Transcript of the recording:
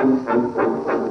そうそう。